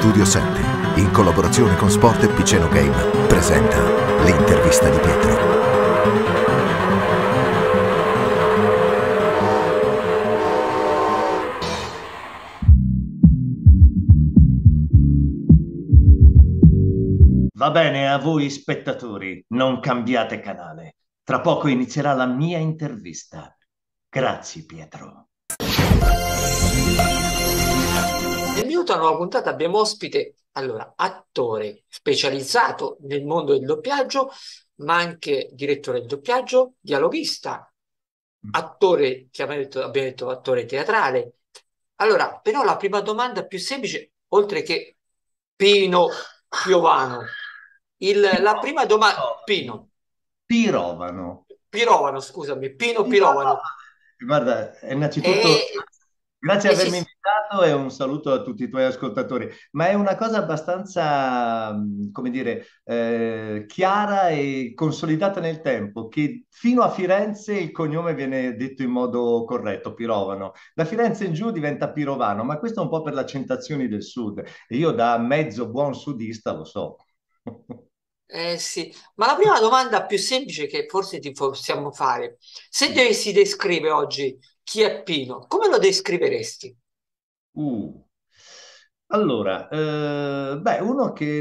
Studio 7, in collaborazione con Sport e Piceno Game, presenta l'intervista di Pietro. Va bene, a voi spettatori, non cambiate canale. Tra poco inizierà la mia intervista. Grazie Pietro. Nel minuto nuova puntata abbiamo ospite, allora, attore specializzato nel mondo del doppiaggio, ma anche direttore del doppiaggio, dialoghista, mm. attore, che abbiamo detto, abbiamo detto attore teatrale. Allora, però la prima domanda più semplice, oltre che Pino Piovano, il, la prima domanda, Pino. Pirovano. Pirovano, scusami, Pino Pirovano. Guarda, innanzitutto... E Grazie di avermi invitato e un saluto a tutti i tuoi ascoltatori. Ma è una cosa abbastanza, come dire, eh, chiara e consolidata nel tempo, che fino a Firenze il cognome viene detto in modo corretto, Pirovano. Da Firenze in giù diventa Pirovano, ma questo è un po' per le accentazioni del sud. E io da mezzo buon sudista lo so. Eh sì, ma la prima domanda più semplice che forse ti possiamo fare, se dovessi descrivere oggi chi è Pino? Come lo descriveresti? Uh. Allora, eh, beh, uno che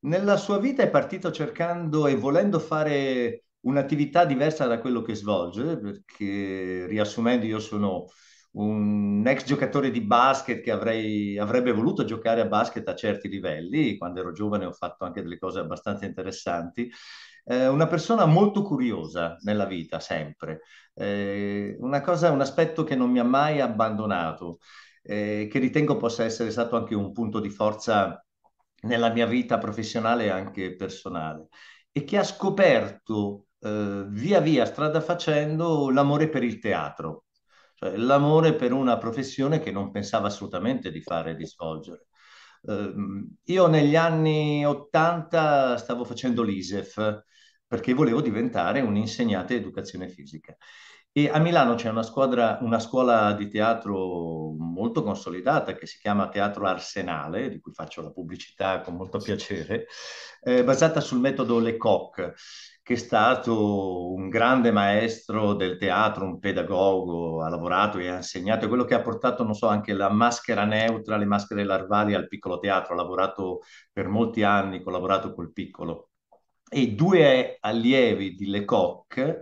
nella sua vita è partito cercando e volendo fare un'attività diversa da quello che svolge, perché riassumendo io sono un ex giocatore di basket che avrei, avrebbe voluto giocare a basket a certi livelli, quando ero giovane ho fatto anche delle cose abbastanza interessanti, eh, una persona molto curiosa nella vita, sempre. Eh, una cosa, un aspetto che non mi ha mai abbandonato, eh, che ritengo possa essere stato anche un punto di forza nella mia vita professionale e anche personale, e che ha scoperto eh, via via, strada facendo, l'amore per il teatro, cioè l'amore per una professione che non pensava assolutamente di fare, di svolgere. Uh, io negli anni 80 stavo facendo l'ISEF, perché volevo diventare un insegnante di educazione fisica. E a Milano c'è una, squadra, una scuola di teatro molto consolidata che si chiama Teatro Arsenale, di cui faccio la pubblicità con molto piacere, eh, basata sul metodo Lecoq, che è stato un grande maestro del teatro, un pedagogo, ha lavorato e ha insegnato, è quello che ha portato, non so, anche la maschera neutra, le maschere larvali al piccolo teatro, ha lavorato per molti anni, collaborato col piccolo e due allievi di Lecoq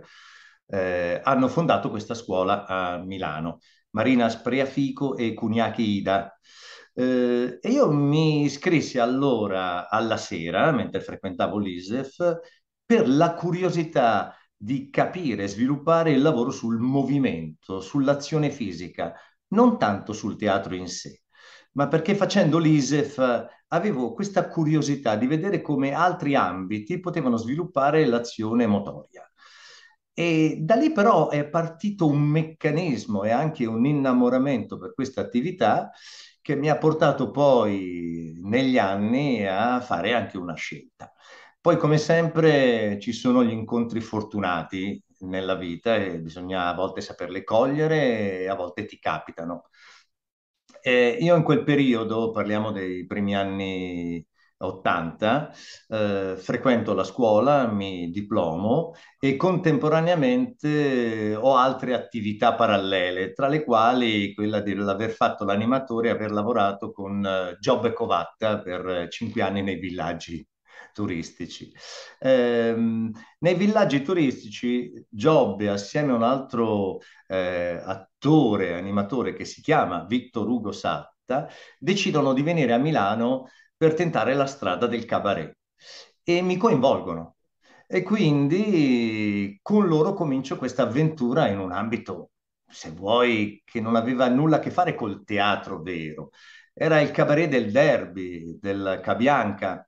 eh, hanno fondato questa scuola a Milano, Marina Spreafico e Cuniachi Ida. Eh, e io mi iscrissi allora alla sera, mentre frequentavo l'ISEF, per la curiosità di capire e sviluppare il lavoro sul movimento, sull'azione fisica, non tanto sul teatro in sé ma perché facendo l'ISEF avevo questa curiosità di vedere come altri ambiti potevano sviluppare l'azione motoria. E da lì però è partito un meccanismo e anche un innamoramento per questa attività che mi ha portato poi negli anni a fare anche una scelta. Poi come sempre ci sono gli incontri fortunati nella vita e bisogna a volte saperle cogliere e a volte ti capitano. Eh, io in quel periodo, parliamo dei primi anni 80, eh, frequento la scuola, mi diplomo e contemporaneamente ho altre attività parallele, tra le quali quella dell'aver fatto l'animatore e aver lavorato con Giobbe Covatta per cinque anni nei villaggi turistici. Eh, nei villaggi turistici Giobbe assieme a un altro eh, attore, animatore che si chiama Victor Ugo Satta, decidono di venire a Milano per tentare la strada del cabaret e mi coinvolgono. E quindi con loro comincio questa avventura in un ambito, se vuoi, che non aveva nulla a che fare col teatro vero. Era il cabaret del derby, del Cabianca,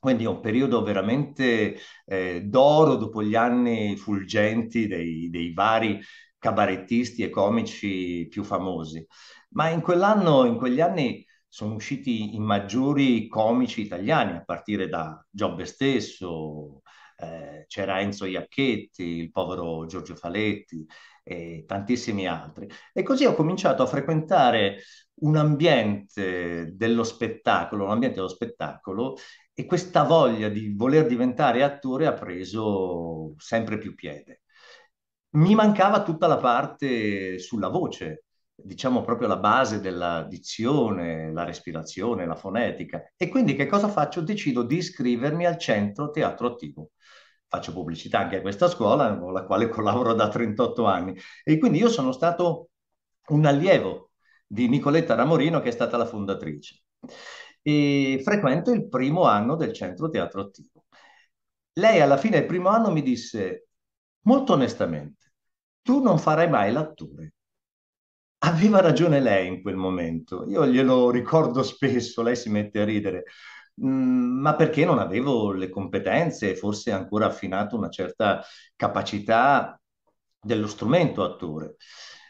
quindi è un periodo veramente eh, d'oro dopo gli anni fulgenti dei, dei vari cabarettisti e comici più famosi. Ma in quell'anno, in quegli anni, sono usciti i maggiori comici italiani, a partire da Giobbe stesso, eh, c'era Enzo Iacchetti, il povero Giorgio Faletti e tantissimi altri. E così ho cominciato a frequentare un ambiente dello spettacolo, un ambiente dello spettacolo e questa voglia di voler diventare attore ha preso sempre più piede. Mi mancava tutta la parte sulla voce, diciamo proprio la base della dizione, la respirazione, la fonetica. E quindi che cosa faccio? Decido di iscrivermi al centro teatro attivo. Faccio pubblicità anche a questa scuola, con la quale collaboro da 38 anni. E quindi io sono stato un allievo di Nicoletta Ramorino, che è stata la fondatrice. E frequento il primo anno del centro teatro attivo. Lei alla fine del primo anno mi disse, molto onestamente, tu non farai mai l'attore Aveva ragione lei in quel momento, io glielo ricordo spesso, lei si mette a ridere, ma perché non avevo le competenze e forse ancora affinato una certa capacità dello strumento attore.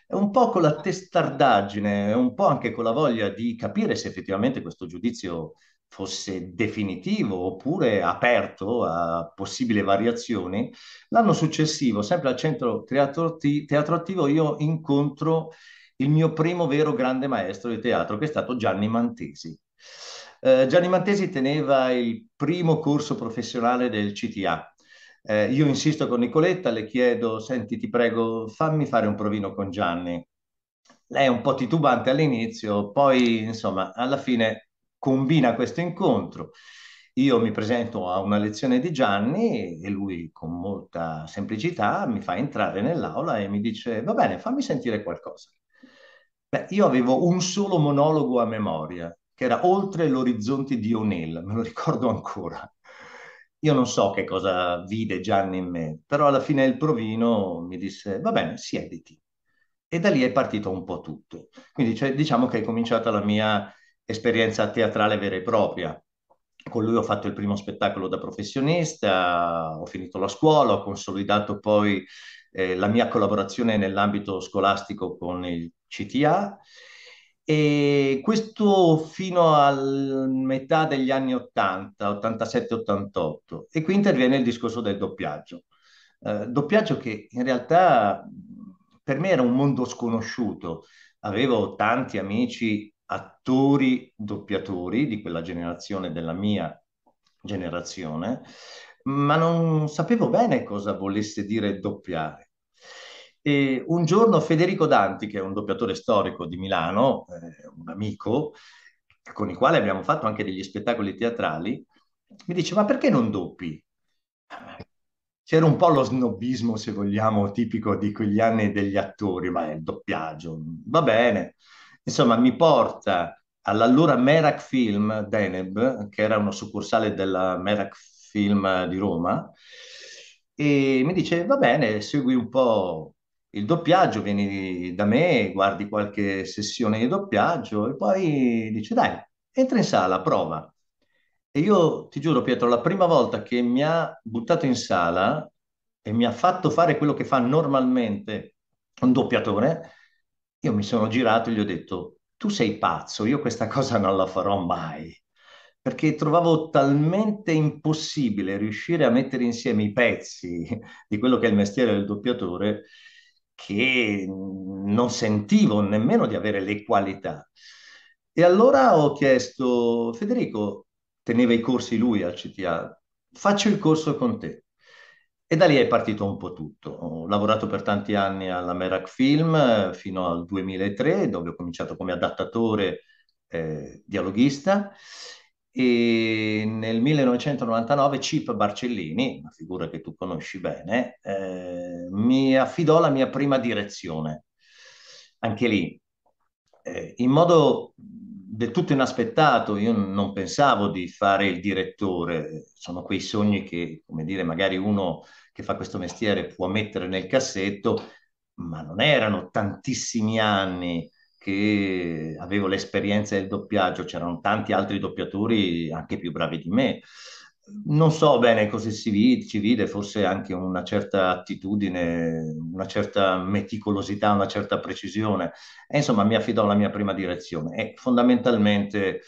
È un po' con la testardaggine, un po' anche con la voglia di capire se effettivamente questo giudizio fosse definitivo oppure aperto a possibili variazioni. L'anno successivo, sempre al centro teatro, teatro attivo, io incontro il mio primo vero grande maestro di teatro, che è stato Gianni Mantesi. Eh, Gianni Mantesi teneva il primo corso professionale del CTA. Eh, io insisto con Nicoletta, le chiedo, senti, ti prego, fammi fare un provino con Gianni. Lei è un po' titubante all'inizio, poi, insomma, alla fine combina questo incontro. Io mi presento a una lezione di Gianni e lui con molta semplicità mi fa entrare nell'aula e mi dice, va bene, fammi sentire qualcosa. Beh, io avevo un solo monologo a memoria, che era Oltre l'orizzonte di O'Neill, me lo ricordo ancora. Io non so che cosa vide Gianni in me, però alla fine del provino mi disse, va bene, siediti. E da lì è partito un po' tutto. Quindi cioè, diciamo che è cominciata la mia esperienza teatrale vera e propria. Con lui ho fatto il primo spettacolo da professionista, ho finito la scuola, ho consolidato poi eh, la mia collaborazione nell'ambito scolastico con il CTA e questo fino a metà degli anni 80, 87-88 e qui interviene il discorso del doppiaggio. Eh, doppiaggio che in realtà per me era un mondo sconosciuto. Avevo tanti amici attori doppiatori di quella generazione, della mia generazione, ma non sapevo bene cosa volesse dire doppiare. E un giorno Federico Danti, che è un doppiatore storico di Milano, eh, un amico con il quale abbiamo fatto anche degli spettacoli teatrali, mi dice: Ma perché non doppi? C'era un po' lo snobismo, se vogliamo, tipico di quegli anni degli attori, ma è il doppiaggio, va bene. Insomma, mi porta all'allora Merak Film Deneb, che era una succursale della Merak Film di Roma, e mi dice, va bene, segui un po' il doppiaggio, vieni da me, guardi qualche sessione di doppiaggio e poi dice, dai, entra in sala, prova. E io ti giuro, Pietro, la prima volta che mi ha buttato in sala e mi ha fatto fare quello che fa normalmente un doppiatore, io mi sono girato e gli ho detto, tu sei pazzo, io questa cosa non la farò mai perché trovavo talmente impossibile riuscire a mettere insieme i pezzi di quello che è il mestiere del doppiatore che non sentivo nemmeno di avere le qualità. E allora ho chiesto, Federico, teneva i corsi lui al CTA, faccio il corso con te. E da lì è partito un po' tutto. Ho lavorato per tanti anni alla Merak Film fino al 2003, dove ho cominciato come adattatore eh, dialoghista e nel 1999 Chip Barcellini, una figura che tu conosci bene, eh, mi affidò la mia prima direzione. Anche lì, eh, in modo del tutto inaspettato, io non pensavo di fare il direttore, sono quei sogni che, come dire, magari uno che fa questo mestiere può mettere nel cassetto, ma non erano tantissimi anni che avevo l'esperienza del doppiaggio, c'erano tanti altri doppiatori anche più bravi di me. Non so bene cosa si ci vide, forse anche una certa attitudine, una certa meticolosità, una certa precisione. E insomma mi affidò alla mia prima direzione e fondamentalmente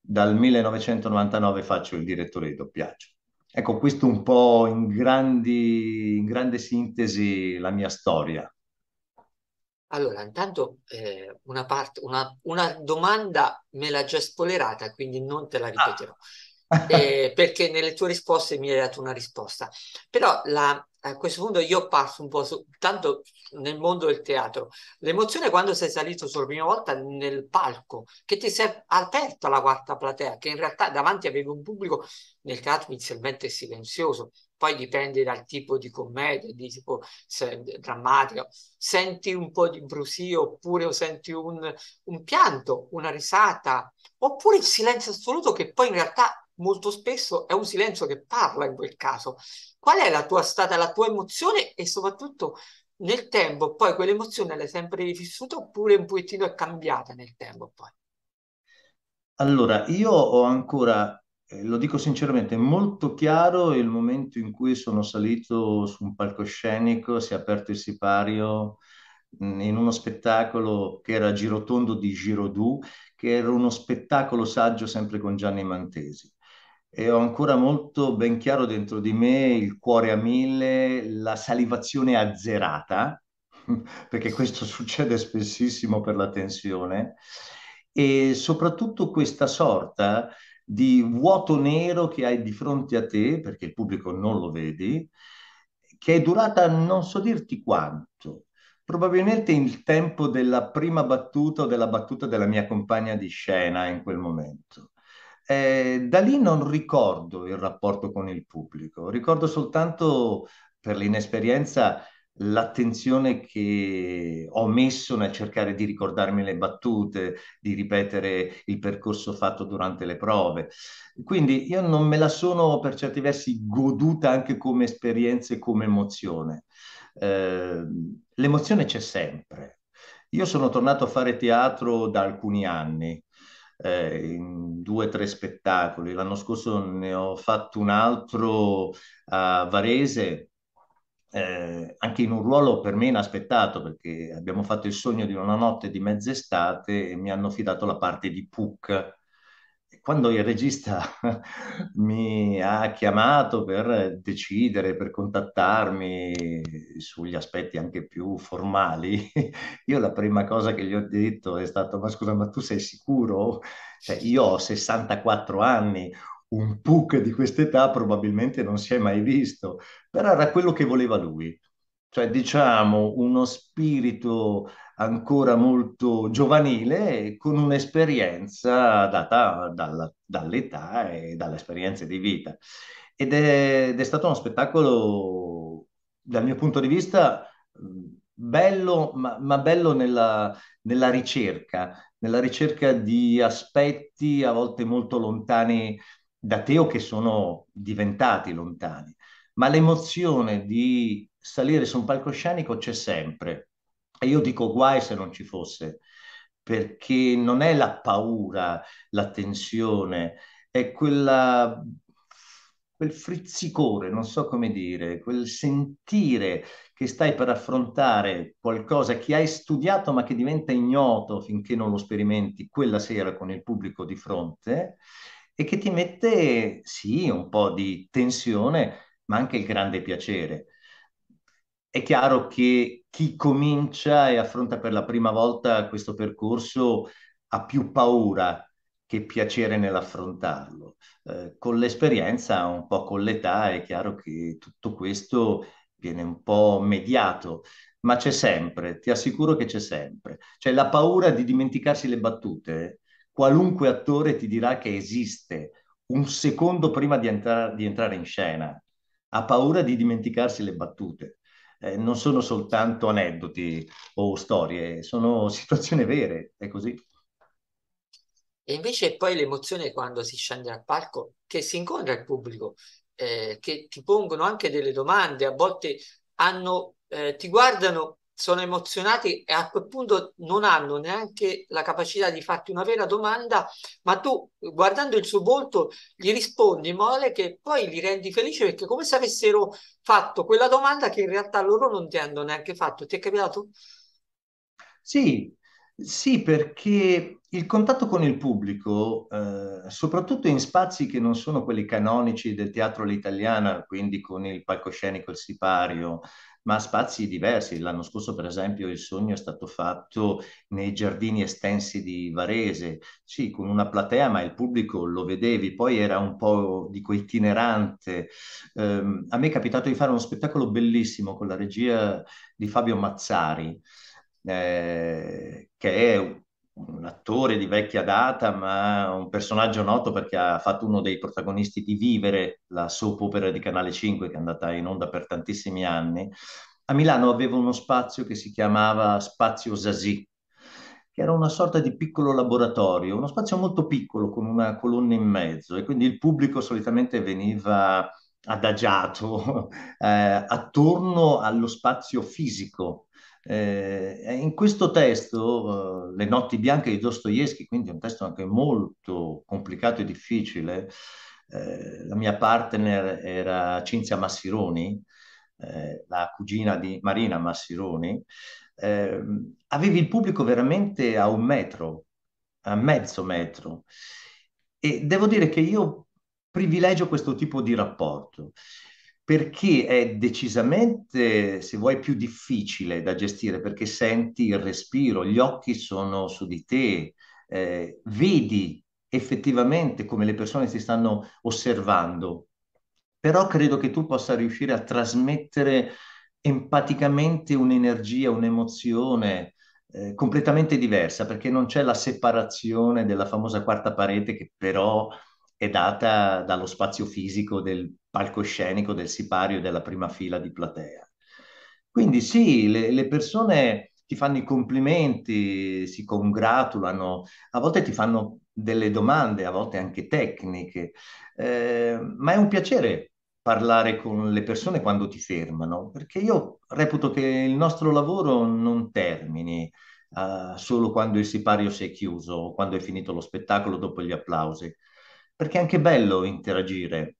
dal 1999 faccio il direttore di doppiaggio. Ecco, questo un po' in grandi, in grande sintesi la mia storia. Allora, intanto eh, una, parte, una, una domanda me l'ha già spoilerata, quindi non te la ripeterò, ah. eh, perché nelle tue risposte mi hai dato una risposta. Però la, a questo punto io passo un po' su, tanto nel mondo del teatro. L'emozione quando sei salito per la prima volta nel palco, che ti sei aperto alla quarta platea, che in realtà davanti avevi un pubblico nel teatro inizialmente silenzioso, poi dipende dal tipo di commedia, di tipo se, drammatica. Senti un po' di brusio oppure senti un, un pianto, una risata, oppure il silenzio assoluto che poi in realtà molto spesso è un silenzio che parla in quel caso. Qual è la tua stata la tua emozione e soprattutto nel tempo poi quell'emozione l'hai sempre vissuta oppure un pochettino è cambiata nel tempo poi? Allora, io ho ancora, eh, lo dico sinceramente, molto chiaro il momento in cui sono salito su un palcoscenico, si è aperto il sipario mm, in uno spettacolo che era Girotondo di Girodù, che era uno spettacolo saggio sempre con Gianni Mantesi e ho ancora molto ben chiaro dentro di me il cuore a mille, la salivazione azzerata, perché questo succede spessissimo per la tensione, e soprattutto questa sorta di vuoto nero che hai di fronte a te, perché il pubblico non lo vedi, che è durata non so dirti quanto, probabilmente il tempo della prima battuta o della battuta della mia compagna di scena in quel momento. Eh, da lì non ricordo il rapporto con il pubblico, ricordo soltanto per l'inesperienza l'attenzione che ho messo nel cercare di ricordarmi le battute, di ripetere il percorso fatto durante le prove. Quindi io non me la sono per certi versi goduta anche come esperienza e come emozione. Eh, l'emozione c'è sempre. Io sono tornato a fare teatro da alcuni anni eh, in due o tre spettacoli. L'anno scorso ne ho fatto un altro a Varese, eh, anche in un ruolo per me inaspettato, perché abbiamo fatto il sogno di una notte di mezz'estate e mi hanno fidato la parte di Puck quando il regista mi ha chiamato per decidere, per contattarmi sugli aspetti anche più formali, io la prima cosa che gli ho detto è stata, ma scusa, ma tu sei sicuro? Cioè, io ho 64 anni, un PUC di quest'età probabilmente non si è mai visto, però era quello che voleva lui. Cioè, diciamo, uno spirito ancora molto giovanile con un'esperienza data dalla, dall'età e dall'esperienza di vita. Ed è, ed è, stato uno spettacolo, dal mio punto di vista, bello, ma, ma bello nella, nella ricerca, nella ricerca di aspetti a volte molto lontani da te o che sono diventati lontani. Ma l'emozione di salire su un palcoscenico c'è sempre e io dico guai se non ci fosse, perché non è la paura, la tensione, è quella, quel frizzicore, non so come dire, quel sentire che stai per affrontare qualcosa che hai studiato ma che diventa ignoto finché non lo sperimenti quella sera con il pubblico di fronte e che ti mette, sì, un po' di tensione, ma anche il grande piacere. È chiaro che chi comincia e affronta per la prima volta questo percorso ha più paura che piacere nell'affrontarlo. Eh, con l'esperienza, un po' con l'età, è chiaro che tutto questo viene un po' mediato, ma c'è sempre, ti assicuro che c'è sempre. C'è la paura di dimenticarsi le battute. Qualunque attore ti dirà che esiste un secondo prima di, entra- di entrare in scena. Ha paura di dimenticarsi le battute eh, non sono soltanto aneddoti o storie, sono situazioni vere, è così. E invece poi l'emozione quando si scende al palco, che si incontra il pubblico, eh, che ti pongono anche delle domande, a volte hanno, eh, ti guardano sono emozionati e a quel punto non hanno neanche la capacità di farti una vera domanda, ma tu guardando il suo volto gli rispondi in modo che poi li rendi felici perché come se avessero fatto quella domanda che in realtà loro non ti hanno neanche fatto. Ti è capitato? Sì, sì, perché il contatto con il pubblico, eh, soprattutto in spazi che non sono quelli canonici del teatro all'italiana, quindi con il palcoscenico, il sipario, ma spazi diversi. L'anno scorso, per esempio, il sogno è stato fatto nei giardini estensi di Varese, sì, con una platea, ma il pubblico lo vedevi, poi era un po' dico itinerante. Eh, a me è capitato di fare uno spettacolo bellissimo con la regia di Fabio Mazzari, eh, che è un attore di vecchia data, ma un personaggio noto perché ha fatto uno dei protagonisti di Vivere, la soap opera di Canale 5 che è andata in onda per tantissimi anni. A Milano aveva uno spazio che si chiamava Spazio Zazì, che era una sorta di piccolo laboratorio, uno spazio molto piccolo con una colonna in mezzo e quindi il pubblico solitamente veniva adagiato eh, attorno allo spazio fisico eh, in questo testo, uh, Le notti bianche di Dostoevsky, quindi un testo anche molto complicato e difficile, eh, la mia partner era Cinzia Massironi, eh, la cugina di Marina Massironi, ehm, avevi il pubblico veramente a un metro, a mezzo metro. E devo dire che io privilegio questo tipo di rapporto perché è decisamente, se vuoi, più difficile da gestire perché senti il respiro, gli occhi sono su di te, eh, vedi effettivamente come le persone ti stanno osservando, però credo che tu possa riuscire a trasmettere empaticamente un'energia, un'emozione eh, completamente diversa, perché non c'è la separazione della famosa quarta parete che però è data dallo spazio fisico del palcoscenico, del sipario della prima fila di platea. Quindi sì, le, le persone ti fanno i complimenti, si congratulano, a volte ti fanno delle domande, a volte anche tecniche, eh, ma è un piacere parlare con le persone quando ti fermano, perché io reputo che il nostro lavoro non termini uh, solo quando il sipario si è chiuso o quando è finito lo spettacolo dopo gli applausi perché è anche bello interagire.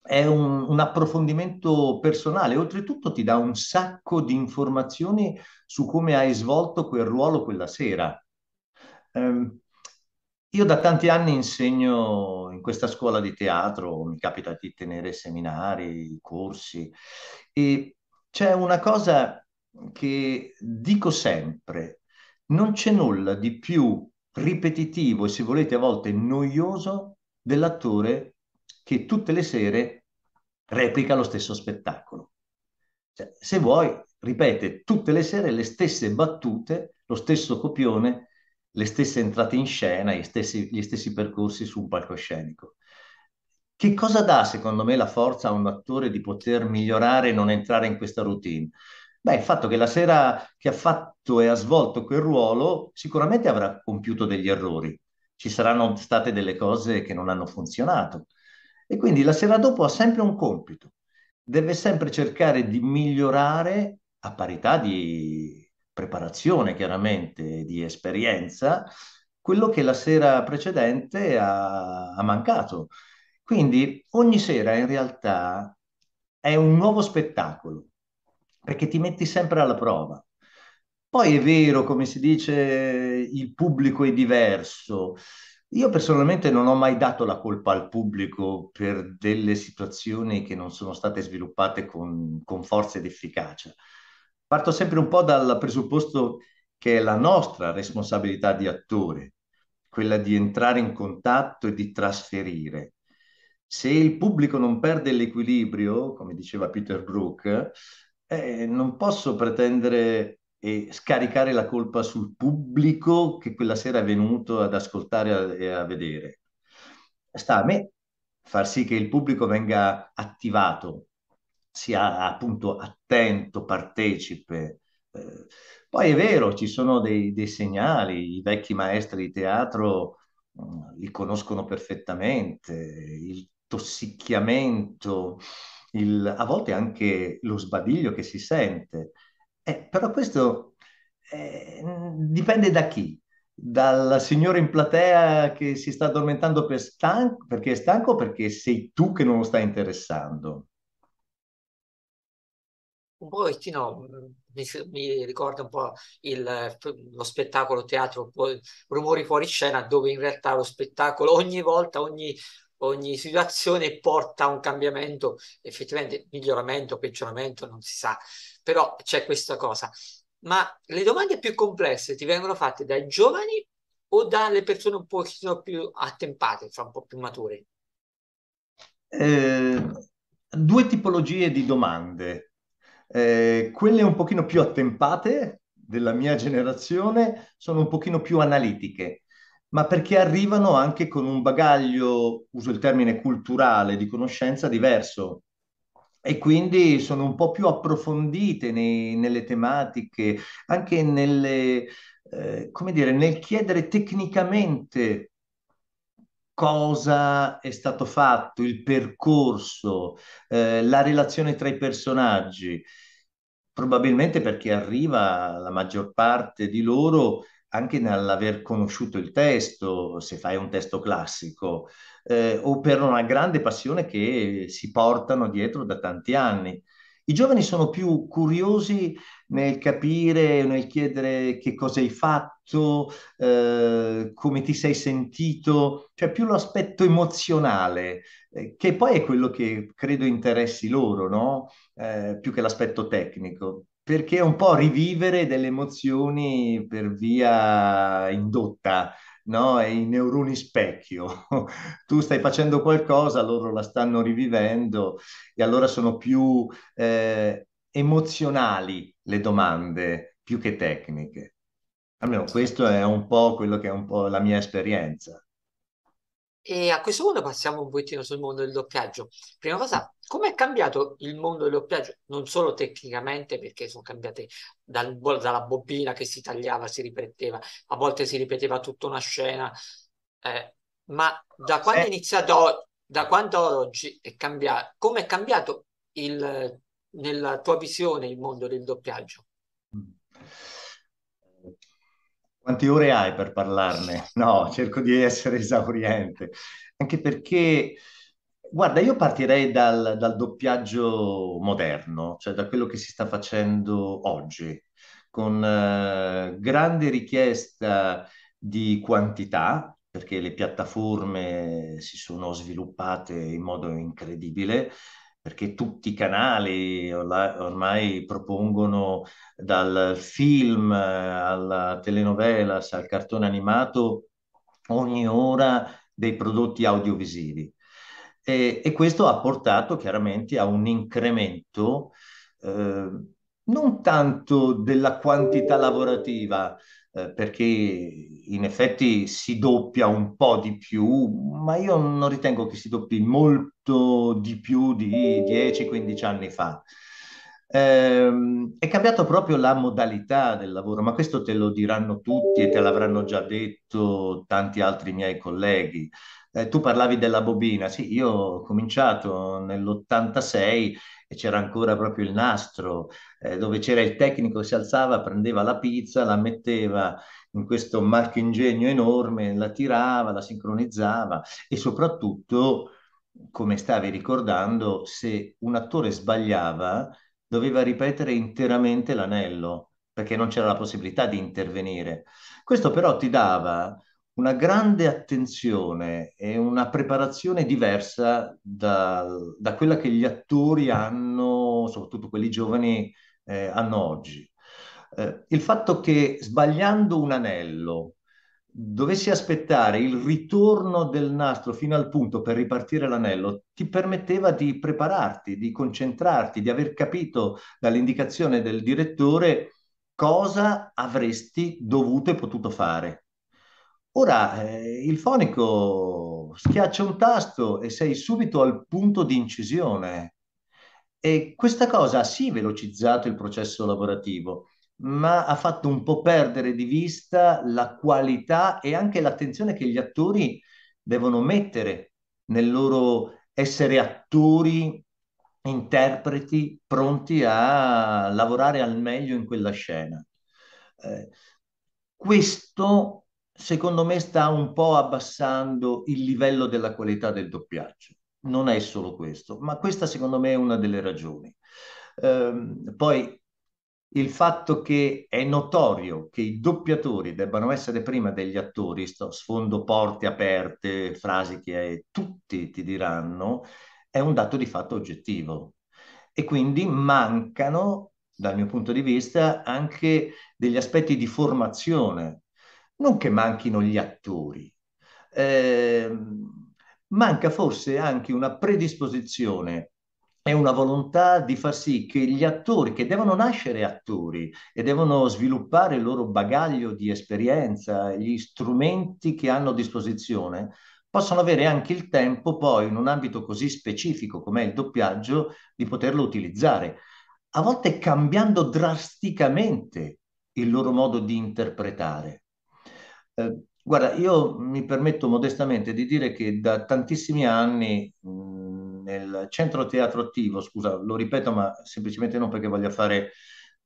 È un, un approfondimento personale, oltretutto ti dà un sacco di informazioni su come hai svolto quel ruolo quella sera. Um, io da tanti anni insegno in questa scuola di teatro, mi capita di tenere seminari, corsi, e c'è una cosa che dico sempre, non c'è nulla di più ripetitivo e se volete a volte noioso dell'attore che tutte le sere replica lo stesso spettacolo. Cioè, se vuoi, ripete tutte le sere le stesse battute, lo stesso copione, le stesse entrate in scena, gli stessi, gli stessi percorsi su un palcoscenico. Che cosa dà, secondo me, la forza a un attore di poter migliorare e non entrare in questa routine? Beh, il fatto che la sera che ha fatto e ha svolto quel ruolo sicuramente avrà compiuto degli errori, ci saranno state delle cose che non hanno funzionato. E quindi la sera dopo ha sempre un compito, deve sempre cercare di migliorare a parità di preparazione, chiaramente, di esperienza, quello che la sera precedente ha, ha mancato. Quindi ogni sera in realtà è un nuovo spettacolo, perché ti metti sempre alla prova. Poi è vero, come si dice, il pubblico è diverso. Io personalmente non ho mai dato la colpa al pubblico per delle situazioni che non sono state sviluppate con, con forza ed efficacia. Parto sempre un po' dal presupposto che è la nostra responsabilità di attore, quella di entrare in contatto e di trasferire. Se il pubblico non perde l'equilibrio, come diceva Peter Brook, eh, non posso pretendere e scaricare la colpa sul pubblico che quella sera è venuto ad ascoltare e a vedere. Sta a me far sì che il pubblico venga attivato, sia appunto attento, partecipe. Eh, poi è vero, ci sono dei, dei, segnali, i vecchi maestri di teatro uh, li conoscono perfettamente, il tossicchiamento, il, a volte anche lo sbadiglio che si sente. Eh, però questo eh, dipende da chi? Dal signore in platea che si sta addormentando per stan- perché è stanco o perché sei tu che non lo stai interessando? un pochettino mi, mi ricorda un po' il, lo spettacolo teatro, po' rumori fuori scena, dove in realtà lo spettacolo ogni volta, ogni, ogni situazione porta a un cambiamento, effettivamente miglioramento, peggioramento, non si sa, però c'è questa cosa. Ma le domande più complesse ti vengono fatte dai giovani o dalle persone un pochino più attempate, cioè un po' più mature? Eh, due tipologie di domande. Eh, quelle un pochino più attempate della mia generazione sono un pochino più analitiche, ma perché arrivano anche con un bagaglio, uso il termine culturale, di conoscenza diverso e quindi sono un po' più approfondite nei, nelle tematiche, anche nelle, eh, come dire, nel chiedere tecnicamente cosa è stato fatto, il percorso, eh, la relazione tra i personaggi. Probabilmente perché arriva la maggior parte di loro anche nell'aver conosciuto il testo, se fai un testo classico, eh, o per una grande passione che si portano dietro da tanti anni. I giovani sono più curiosi nel capire, nel chiedere che cosa hai fatto, eh, come ti sei sentito, cioè più l'aspetto emozionale, eh, che poi è quello che credo interessi loro, no? Eh, più che l'aspetto tecnico perché è un po' rivivere delle emozioni per via indotta, no? È i neuroni specchio. tu stai facendo qualcosa, loro la stanno rivivendo e allora sono più eh, emozionali le domande più che tecniche. Almeno questo è un po' quello che è un po' la mia esperienza. E a questo punto passiamo un pochettino sul mondo del doppiaggio. Prima cosa, come è cambiato il mondo del doppiaggio? Non solo tecnicamente, perché sono cambiate dal, dalla bobina che si tagliava, si ripeteva, a volte si ripeteva tutta una scena, eh, ma da quando è iniziato, da quando oggi è cambiato, come è cambiato il, nella tua visione il mondo del doppiaggio? Quante ore hai per parlarne? No, cerco di essere esauriente, anche perché, guarda, io partirei dal, dal doppiaggio moderno, cioè da quello che si sta facendo oggi, con eh, grande richiesta di quantità, perché le piattaforme si sono sviluppate in modo incredibile, perché tutti i canali ormai propongono dal film alla telenovela al cartone animato ogni ora dei prodotti audiovisivi. E, e questo ha portato chiaramente a un incremento eh, non tanto della quantità lavorativa, eh, perché in effetti si doppia un po' di più, ma io non ritengo che si doppi molto di più di 10-15 anni fa. Eh, è cambiata proprio la modalità del lavoro, ma questo te lo diranno tutti e te l'avranno già detto tanti altri miei colleghi. Eh, tu parlavi della bobina, sì, io ho cominciato nell'86 e c'era ancora proprio il nastro, eh, dove c'era il tecnico che si alzava, prendeva la pizza, la metteva in questo marchingegno enorme, la tirava, la sincronizzava e soprattutto, come stavi ricordando, se un attore sbagliava, doveva ripetere interamente l'anello, perché non c'era la possibilità di intervenire. Questo però ti dava una grande attenzione e una preparazione diversa da, da quella che gli attori hanno, soprattutto quelli giovani, eh, hanno oggi. Eh, il fatto che sbagliando un anello dovessi aspettare il ritorno del nastro fino al punto per ripartire l'anello, ti permetteva di prepararti, di concentrarti, di aver capito dall'indicazione del direttore cosa avresti dovuto e potuto fare. Ora, eh, il fonico schiaccia un tasto e sei subito al punto di incisione. E questa cosa ha sì velocizzato il processo lavorativo, ma ha fatto un po' perdere di vista la qualità e anche l'attenzione che gli attori devono mettere nel loro essere attori, interpreti pronti a lavorare al meglio in quella scena. Eh, questo secondo me sta un po' abbassando il livello della qualità del doppiaggio. Non è solo questo, ma questa secondo me è una delle ragioni. Ehm, poi il fatto che è notorio che i doppiatori debbano essere prima degli attori, sto, sfondo porte aperte, frasi che tutti ti diranno, è un dato di fatto oggettivo. E quindi mancano, dal mio punto di vista, anche degli aspetti di formazione. Non che manchino gli attori, eh, manca forse anche una predisposizione è una volontà di far sì che gli attori, che devono nascere attori e devono sviluppare il loro bagaglio di esperienza, gli strumenti che hanno a disposizione, possano avere anche il tempo poi in un ambito così specifico come il doppiaggio di poterlo utilizzare, a volte cambiando drasticamente il loro modo di interpretare. Eh, guarda, io mi permetto modestamente di dire che da tantissimi anni nel centro teatro attivo, scusa, lo ripeto, ma semplicemente non perché voglia fare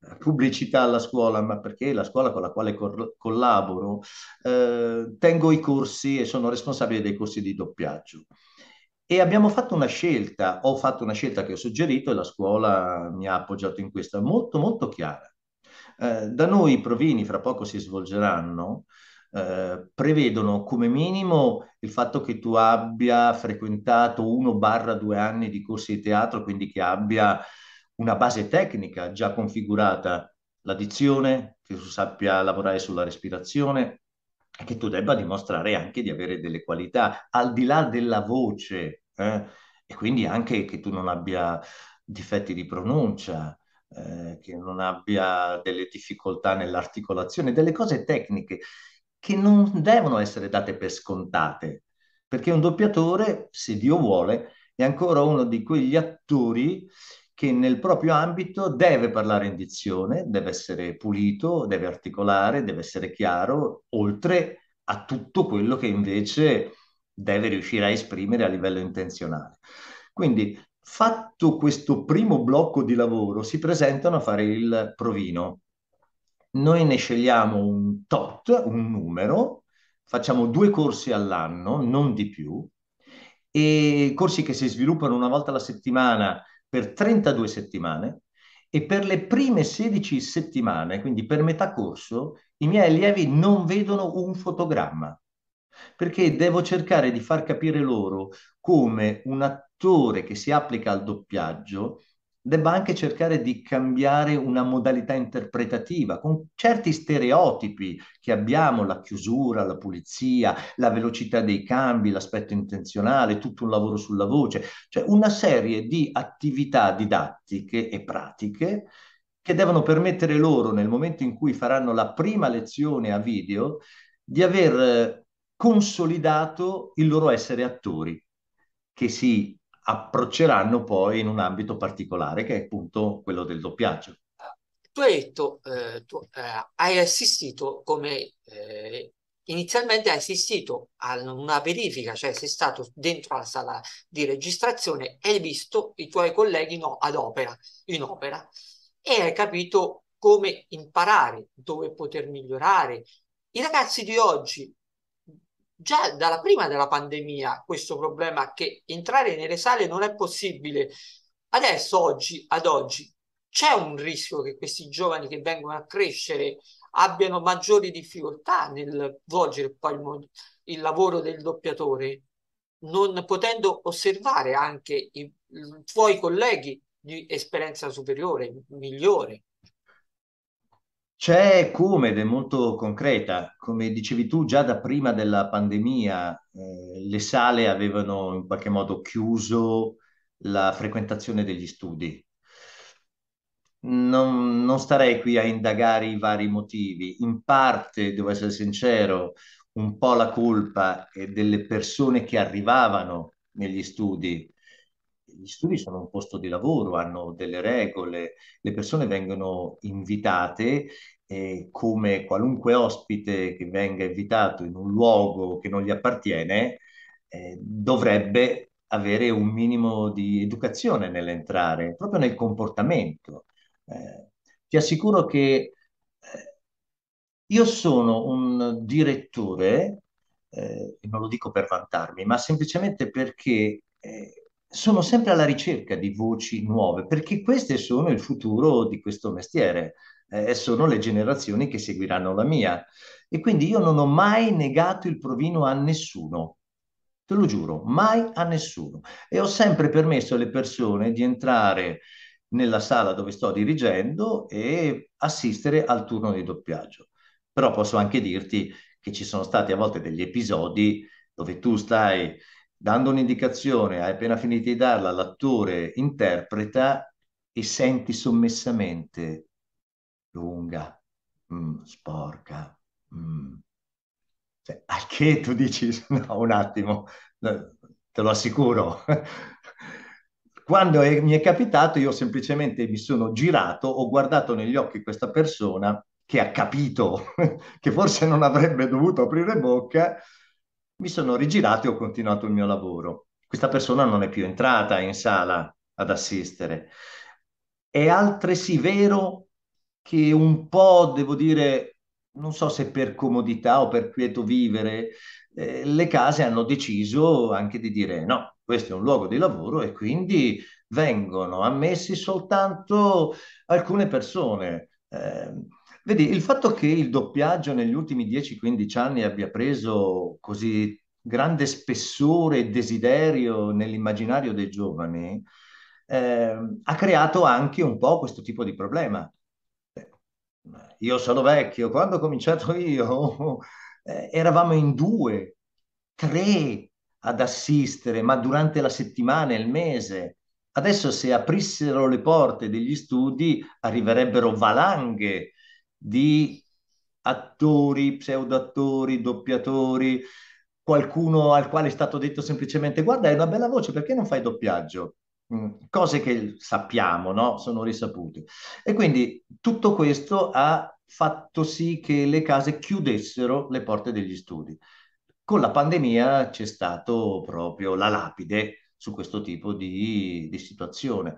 eh, pubblicità alla scuola, ma perché la scuola con la quale cor- collaboro, eh, tengo i corsi e sono responsabile dei corsi di doppiaggio. E abbiamo fatto una scelta, ho fatto una scelta che ho suggerito e la scuola mi ha appoggiato in questa, molto molto chiara. Eh, da noi i provini fra poco si svolgeranno eh, prevedono come minimo il fatto che tu abbia frequentato uno barra due anni di corsi di teatro, quindi che abbia una base tecnica già configurata, la dizione, che tu sappia lavorare sulla respirazione e che tu debba dimostrare anche di avere delle qualità al di là della voce eh? e quindi anche che tu non abbia difetti di pronuncia. Eh, che non abbia delle difficoltà nell'articolazione, delle cose tecniche che non devono essere date per scontate, perché un doppiatore, se Dio vuole, è ancora uno di quegli attori che nel proprio ambito deve parlare in dizione, deve essere pulito, deve articolare, deve essere chiaro, oltre a tutto quello che invece deve riuscire a esprimere a livello intenzionale. Quindi, fatto questo primo blocco di lavoro, si presentano a fare il provino noi ne scegliamo un tot, un numero, facciamo due corsi all'anno, non di più, e corsi che si sviluppano una volta alla settimana per 32 settimane e per le prime 16 settimane, quindi per metà corso, i miei allievi non vedono un fotogramma, perché devo cercare di far capire loro come un attore che si applica al doppiaggio debba anche cercare di cambiare una modalità interpretativa con certi stereotipi che abbiamo, la chiusura, la pulizia, la velocità dei cambi, l'aspetto intenzionale, tutto un lavoro sulla voce, cioè una serie di attività didattiche e pratiche che devono permettere loro nel momento in cui faranno la prima lezione a video di aver eh, consolidato il loro essere attori che si approcceranno poi in un ambito particolare che è appunto quello del doppiaggio. Tu hai detto, eh, tu, eh, hai assistito come eh, inizialmente hai assistito a una verifica, cioè sei stato dentro la sala di registrazione e hai visto i tuoi colleghi no, ad opera, in opera e hai capito come imparare, dove poter migliorare. I ragazzi di oggi già dalla prima della pandemia questo problema che entrare nelle sale non è possibile. Adesso, oggi, ad oggi, c'è un rischio che questi giovani che vengono a crescere abbiano maggiori difficoltà nel svolgere poi il, il lavoro del doppiatore, non potendo osservare anche i, i tuoi colleghi di esperienza superiore, migliore. C'è come ed è molto concreta, come dicevi tu, già da prima della pandemia eh, le sale avevano in qualche modo chiuso la frequentazione degli studi. Non, non starei qui a indagare i vari motivi. In parte, devo essere sincero, un po' la colpa è delle persone che arrivavano negli studi gli studi sono un posto di lavoro, hanno delle regole, le persone vengono invitate e come qualunque ospite che venga invitato in un luogo che non gli appartiene, eh, dovrebbe avere un minimo di educazione nell'entrare, proprio nel comportamento. Eh, ti assicuro che eh, io sono un direttore, eh, non lo dico per vantarmi, ma semplicemente perché eh, sono sempre alla ricerca di voci nuove, perché queste sono il futuro di questo mestiere, eh, sono le generazioni che seguiranno la mia. E quindi io non ho mai negato il provino a nessuno, te lo giuro, mai a nessuno. E ho sempre permesso alle persone di entrare nella sala dove sto dirigendo e assistere al turno di doppiaggio. Però posso anche dirti che ci sono stati a volte degli episodi dove tu stai dando un'indicazione, hai appena finito di darla, l'attore interpreta e senti sommessamente lunga, mm, sporca. Mm. Cioè, al che tu dici, no, un attimo, te lo assicuro. Quando è, mi è capitato, io semplicemente mi sono girato, ho guardato negli occhi questa persona che ha capito che forse non avrebbe dovuto aprire bocca, mi sono rigirato e ho continuato il mio lavoro. Questa persona non è più entrata in sala ad assistere. È altresì vero che un po', devo dire, non so se per comodità o per quieto vivere, eh, le case hanno deciso anche di dire no, questo è un luogo di lavoro e quindi vengono ammessi soltanto alcune persone. Eh, Vedi, il fatto che il doppiaggio negli ultimi 10-15 anni abbia preso così grande spessore e desiderio nell'immaginario dei giovani, eh, ha creato anche un po' questo tipo di problema. Io sono vecchio, quando ho cominciato io eh, eravamo in due, tre ad assistere, ma durante la settimana e il mese. Adesso se aprissero le porte degli studi arriverebbero valanghe di attori, pseudoattori, doppiatori, qualcuno al quale è stato detto semplicemente guarda, hai una bella voce, perché non fai doppiaggio? Mm, cose che sappiamo, no? Sono risapute. E quindi tutto questo ha fatto sì che le case chiudessero le porte degli studi. Con la pandemia c'è stato proprio la lapide su questo tipo di, di situazione,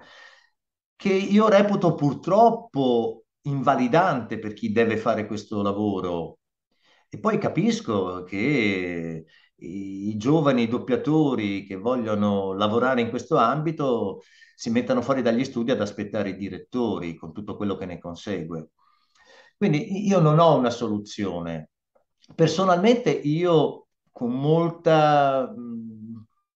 che io reputo purtroppo invalidante per chi deve fare questo lavoro. E poi capisco che i, giovani doppiatori che vogliono lavorare in questo ambito si mettano fuori dagli studi ad aspettare i direttori con tutto quello che ne consegue. Quindi io non ho una soluzione. Personalmente io con molta,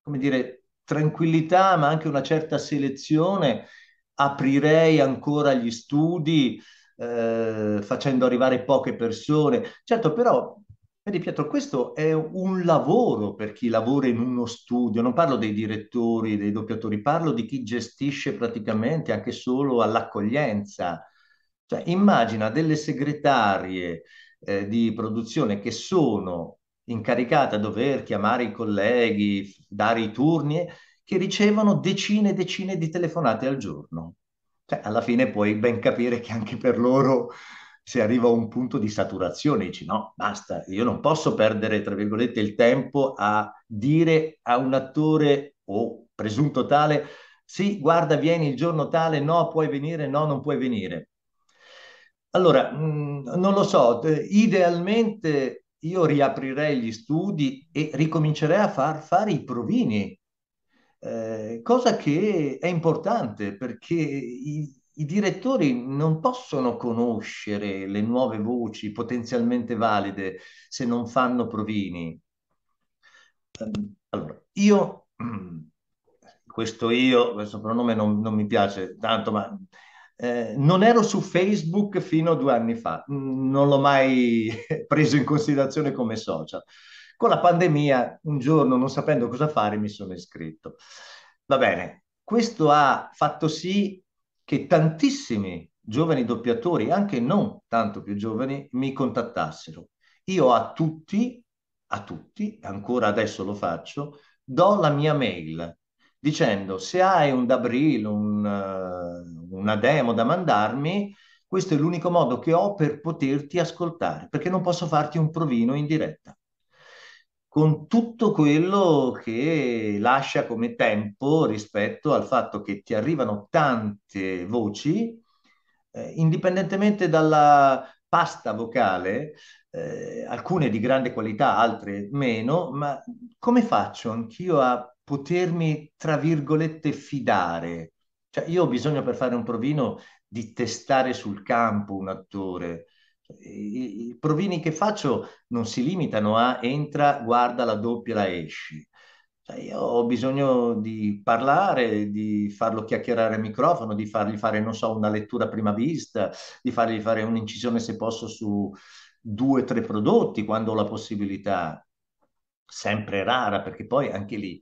come dire, tranquillità, ma anche una certa selezione, aprirei ancora gli studi eh, facendo arrivare poche persone. Certo, però, vedi Pietro, questo è un lavoro per chi lavora in uno studio, non parlo dei direttori, dei doppiatori, parlo di chi gestisce praticamente anche solo all'accoglienza. Cioè, immagina delle segretarie eh, di produzione che sono incaricate a dover chiamare i colleghi, dare i turni, che ricevono decine e decine di telefonate al giorno. Cioè, alla fine puoi ben capire che anche per loro si arriva a un punto di saturazione, dici no, basta, io non posso perdere, tra virgolette, il tempo a dire a un attore o presunto tale, sì, guarda, vieni il giorno tale, no, puoi venire, no, non puoi venire. Allora, mh, mm, non lo so, idealmente io riaprirei gli studi e ricomincerei a far fare i provini eh, cosa che è importante perché i, i direttori non possono conoscere le nuove voci potenzialmente valide se non fanno provini. Ehm, allora, io, questo io, questo pronome non, non mi piace tanto, ma eh, non ero su Facebook fino a due anni fa, non l'ho mai preso in considerazione come social. Con la pandemia, un giorno, non sapendo cosa fare, mi sono iscritto. Va bene, questo ha fatto sì che tantissimi giovani doppiatori, anche non tanto più giovani, mi contattassero. Io a tutti, a tutti, ancora adesso lo faccio, do la mia mail dicendo se hai un Dabril, un, uh, una demo da mandarmi, questo è l'unico modo che ho per poterti ascoltare, perché non posso farti un provino in diretta con tutto quello che lascia come tempo rispetto al fatto che ti arrivano tante voci, eh, indipendentemente dalla pasta vocale, eh, alcune di grande qualità, altre meno, ma come faccio anch'io a potermi, tra virgolette, fidare. Cioè, io ho bisogno per fare un provino di testare sul campo un attore. I, I provini che faccio non si limitano a entra, guarda la doppia, la esci. Cioè, io ho bisogno di parlare, di farlo chiacchierare al microfono, di fargli fare, non so, una lettura a prima vista, di fargli fare un'incisione se posso su due o tre prodotti quando ho la possibilità, sempre rara, perché poi anche lì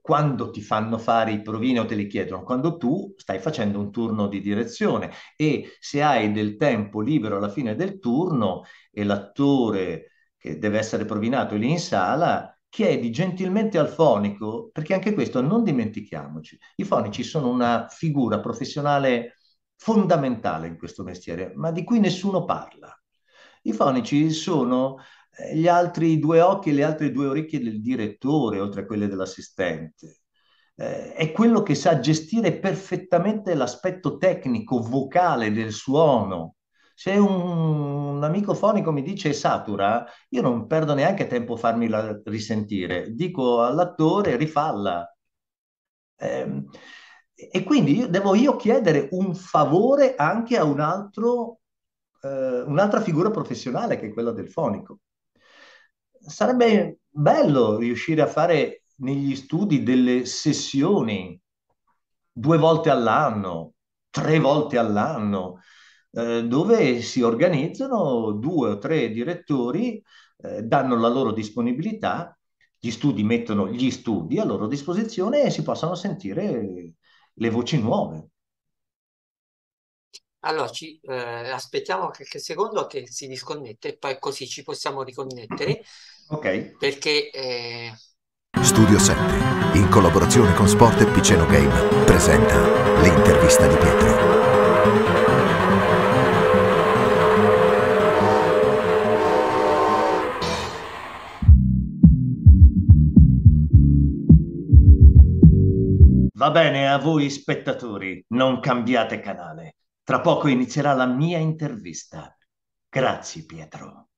quando ti fanno fare i provini o te li chiedono, quando tu stai facendo un turno di direzione e se hai del tempo libero alla fine del turno e l'attore che deve essere provinato lì in sala, chiedi gentilmente al fonico, perché anche questo non dimentichiamoci, i fonici sono una figura professionale fondamentale in questo mestiere, ma di cui nessuno parla. I fonici sono eh, gli altri due occhi e le altre due orecchie del direttore, oltre a quelle dell'assistente. Eh, è quello che sa gestire perfettamente l'aspetto tecnico, vocale del suono. Se un, un amico fonico mi dice satura, io non perdo neanche tempo a farmi risentire. Dico all'attore rifalla. Eh, e quindi io, devo io chiedere un favore anche a un altro, eh, un'altra figura professionale che è quella del fonico sarebbe bello riuscire a fare negli studi delle sessioni due volte all'anno, tre volte all'anno, eh, dove si organizzano due o tre direttori, eh, danno la loro disponibilità, gli studi mettono gli studi a loro disposizione e si possano sentire le voci nuove. Allora, ci, eh, aspettiamo qualche secondo che si disconnette e poi così ci possiamo riconnettere Ok. perché eh, Studio 7, in collaborazione con Sport e Piceno Game, presenta l'intervista di Pietro. Va bene a voi spettatori, non cambiate canale. Tra poco inizierà la mia intervista. Grazie Pietro.